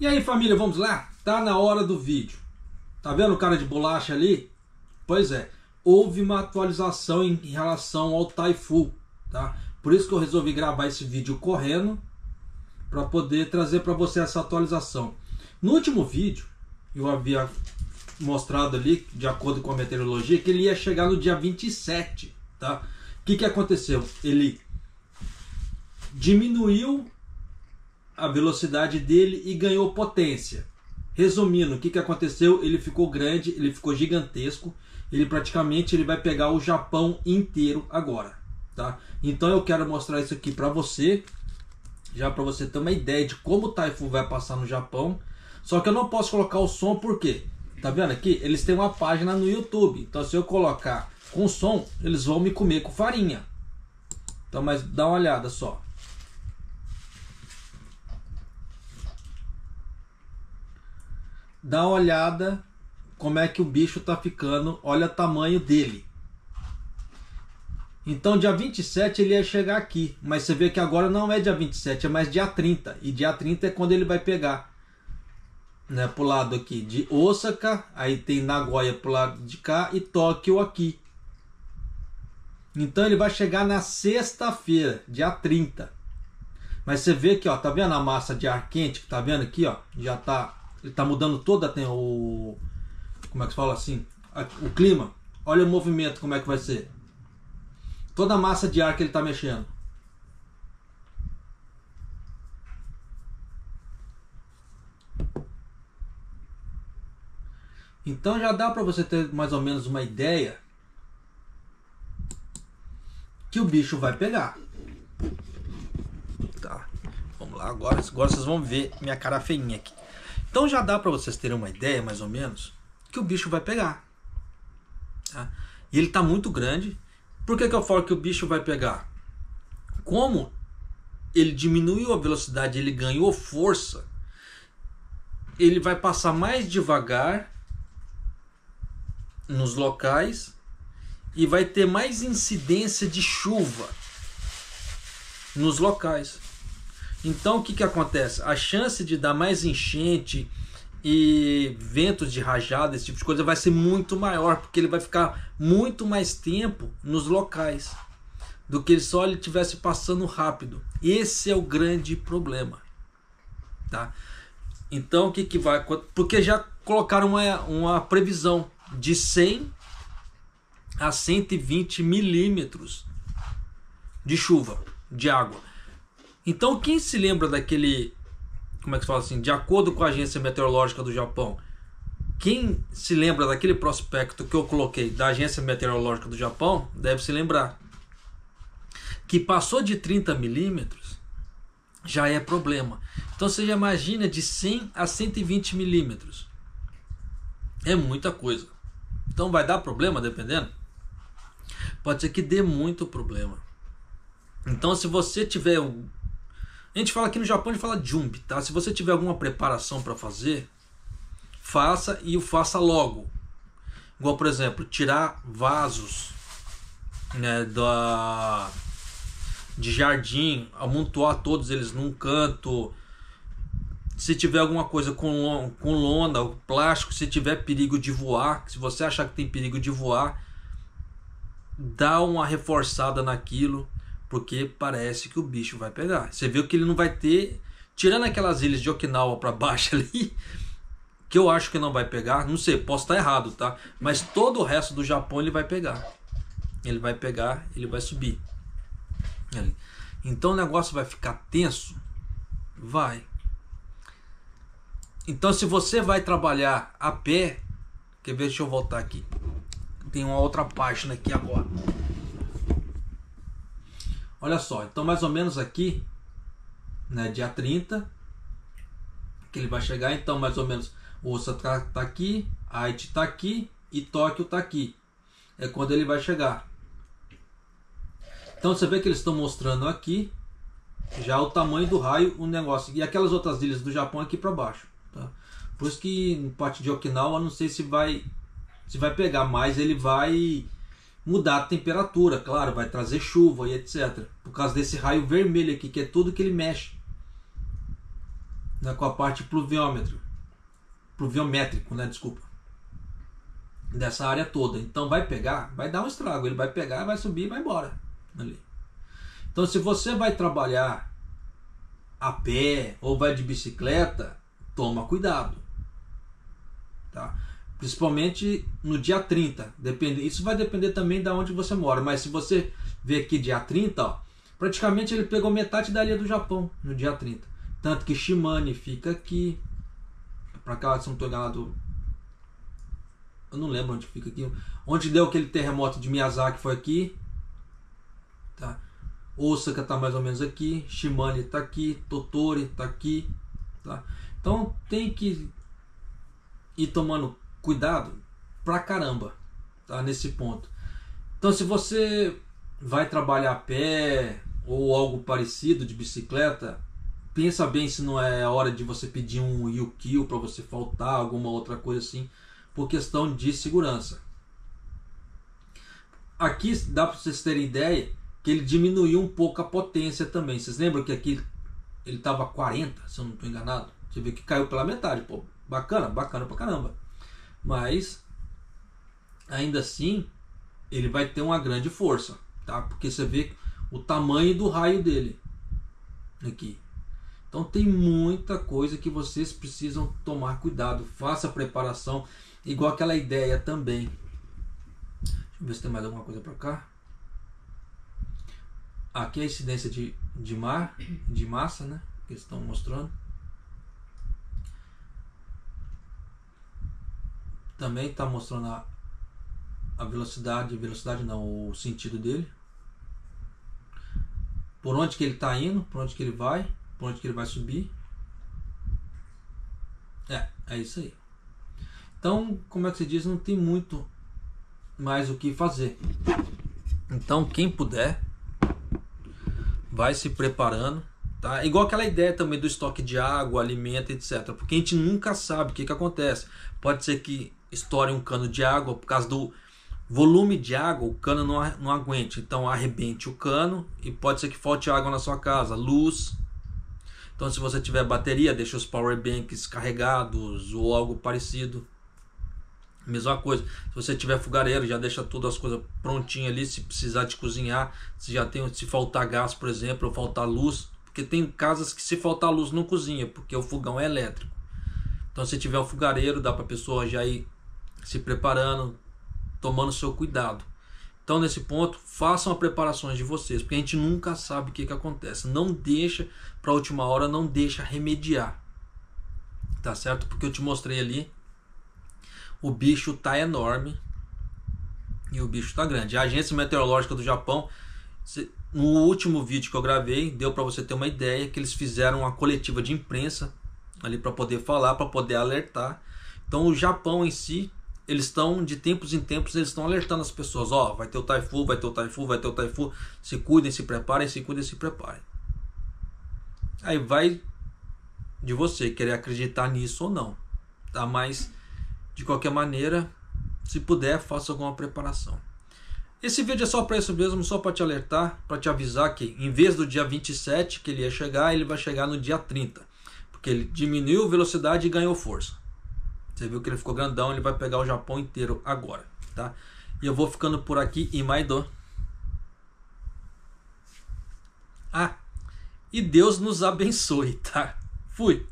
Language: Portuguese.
E aí família, vamos lá? Tá na hora do vídeo. Tá vendo o cara de bolacha ali? Pois é, houve uma atualização em relação ao Taifu, tá? Por isso que eu resolvi gravar esse vídeo correndo para poder trazer para você essa atualização. No último vídeo, eu havia mostrado ali, de acordo com a meteorologia, que ele ia chegar no dia 27, tá? O que que aconteceu? Ele diminuiu a velocidade dele e ganhou potência. Resumindo, o que, que aconteceu? Ele ficou grande, ele ficou gigantesco. Ele praticamente ele vai pegar o Japão inteiro agora, tá? Então eu quero mostrar isso aqui para você, já para você ter uma ideia de como o Taifu vai passar no Japão. Só que eu não posso colocar o som porque, tá vendo aqui? Eles têm uma página no YouTube. Então se eu colocar com som, eles vão me comer com farinha. Então, mas dá uma olhada só. Dá uma olhada como é que o bicho tá ficando, olha o tamanho dele. Então dia 27 ele ia chegar aqui, mas você vê que agora não é dia 27, é mais dia 30. E dia 30 é quando ele vai pegar. Né, pro lado aqui de Osaka, aí tem Nagoya pro lado de cá e Tóquio aqui. Então ele vai chegar na sexta-feira, dia 30. Mas você vê que, ó, tá vendo a massa de ar quente que tá vendo aqui, ó, já tá está mudando toda tem o como é que se fala assim, o clima. Olha o movimento como é que vai ser. Toda a massa de ar que ele está mexendo. Então já dá para você ter mais ou menos uma ideia que o bicho vai pegar. Tá. Vamos lá agora. Agora vocês vão ver minha cara feinha aqui. Então já dá para vocês terem uma ideia, mais ou menos, que o bicho vai pegar. Tá? E ele está muito grande. Por que, que eu falo que o bicho vai pegar? Como ele diminuiu a velocidade, ele ganhou força, ele vai passar mais devagar nos locais e vai ter mais incidência de chuva nos locais. Então o que, que acontece? A chance de dar mais enchente e ventos de rajada, esse tipo de coisa, vai ser muito maior, porque ele vai ficar muito mais tempo nos locais do que só ele tivesse passando rápido. Esse é o grande problema. Tá? Então o que, que vai Porque já colocaram uma, uma previsão de 100 a 120 milímetros de chuva, de água. Então, quem se lembra daquele, como é que se fala assim, de acordo com a agência meteorológica do Japão, quem se lembra daquele prospecto que eu coloquei da agência meteorológica do Japão, deve se lembrar que passou de 30 milímetros já é problema. Então você já imagina de 100 a 120 milímetros. É muita coisa. Então vai dar problema dependendo? Pode ser que dê muito problema. Então se você tiver a gente fala aqui no Japão, a gente fala jump, tá? Se você tiver alguma preparação para fazer, faça e o faça logo. Igual, por exemplo, tirar vasos né, da, de jardim, amontoar todos eles num canto. Se tiver alguma coisa com, com lona, plástico, se tiver perigo de voar, se você achar que tem perigo de voar, dá uma reforçada naquilo porque parece que o bicho vai pegar. Você viu que ele não vai ter, tirando aquelas ilhas de Okinawa para baixo ali, que eu acho que não vai pegar, não sei, posso estar errado, tá? Mas todo o resto do Japão ele vai pegar. Ele vai pegar, ele vai subir. Então o negócio vai ficar tenso? Vai. Então se você vai trabalhar a pé, quer ver, deixa eu voltar aqui. Tem uma outra página aqui agora. Olha só, então mais ou menos aqui, né, dia 30, que ele vai chegar, então mais ou menos o Osaka tá aqui, Haiti tá aqui e Tóquio tá aqui. É quando ele vai chegar. Então você vê que eles estão mostrando aqui já o tamanho do raio, o negócio. E aquelas outras ilhas do Japão aqui para baixo. Tá? Por isso que no parte de Okinawa não sei se vai se vai pegar, mas ele vai mudar a temperatura, claro, vai trazer chuva e etc. Por causa desse raio vermelho aqui, que é tudo que ele mexe. né, com a parte pluviômetro, pluviométrico, né, desculpa, dessa área toda. Então vai pegar, vai dar um estrago, ele vai pegar, vai subir e vai embora ali. Então se você vai trabalhar a pé ou vai de bicicleta, toma cuidado. Tá? Principalmente no dia 30. Depende, isso vai depender também de onde você mora. Mas se você vê aqui dia 30, ó, praticamente ele pegou metade da ilha do Japão no dia 30. Tanto que Shimane fica aqui. Pra cá, se não estou enganado. Eu não lembro onde fica aqui. Onde deu aquele terremoto de Miyazaki foi aqui. Tá? Osaka está mais ou menos aqui. Shimane está aqui. Totori está aqui. Tá? Então tem que ir tomando cuidado pra caramba tá? nesse ponto. Então se você vai trabalhar a pé ou algo parecido de bicicleta, pensa bem se não é hora de você pedir um Yukio para você faltar, alguma outra coisa assim, por questão de segurança. Aqui dá para vocês terem ideia que ele diminuiu um pouco a potência também. Vocês lembram que aqui ele estava 40, se eu não estou enganado? Você vê que caiu pela metade, pô, bacana, bacana pra caramba. Mas ainda assim, ele vai ter uma grande força, tá? Porque você vê o tamanho do raio dele aqui. Então tem muita coisa que vocês precisam tomar cuidado. Faça a preparação, igual aquela ideia também. Deixa eu ver se tem mais alguma coisa para cá. Aqui é a incidência de, de mar, de massa, né? Que eles estão mostrando. Também está mostrando a, a velocidade, velocidade não, o sentido dele. Por onde que ele está indo, por onde que ele vai, por onde que ele vai subir. É, é isso aí. Então, como é que se diz, não tem muito mais o que fazer. Então, quem puder, vai se preparando, tá? Igual aquela ideia também do estoque de água, alimento, etc. Porque a gente nunca sabe o que, que acontece. Pode ser que estoure um cano de água por causa do volume de água, o cano não, não aguente. Então arrebente o cano e pode ser que falte água na sua casa, luz. Então se você tiver bateria, deixa os power banks carregados ou algo parecido. Mesma coisa, se você tiver fogareiro, já deixa todas as coisas prontinhas ali, se precisar de cozinhar, se já tem, se faltar gás, por exemplo, ou faltar luz, porque tem casas que se faltar luz não cozinha, porque o fogão é elétrico. Então se tiver um fogareiro, dá para a pessoa já ir se preparando, tomando seu cuidado. Então, nesse ponto, façam as preparações de vocês, porque a gente nunca sabe o que, que acontece. Não deixa para a última hora, não deixa remediar. Tá certo? Porque eu te mostrei ali, o bicho tá enorme e o bicho tá grande. A Agência Meteorológica do Japão, no último vídeo que eu gravei, deu para você ter uma ideia que eles fizeram uma coletiva de imprensa ali para poder falar, para poder alertar. Então, o Japão em si eles estão de tempos em tempos eles estão alertando as pessoas, ó, oh, vai ter o taifu, vai ter o taifu, vai ter o taifu, se cuidem, se preparem, se cuidem, se preparem. Aí vai de você querer acreditar nisso ou não, tá? Mas de qualquer maneira, se puder, faça alguma preparação. Esse vídeo é só para isso mesmo, só para te alertar, para te avisar que em vez do dia 27 que ele ia chegar, ele vai chegar no dia 30, porque ele diminuiu velocidade e ganhou força. Você viu que ele ficou grandão, ele vai pegar o Japão inteiro agora, tá? E eu vou ficando por aqui em Maido. Ah, e Deus nos abençoe, tá? Fui!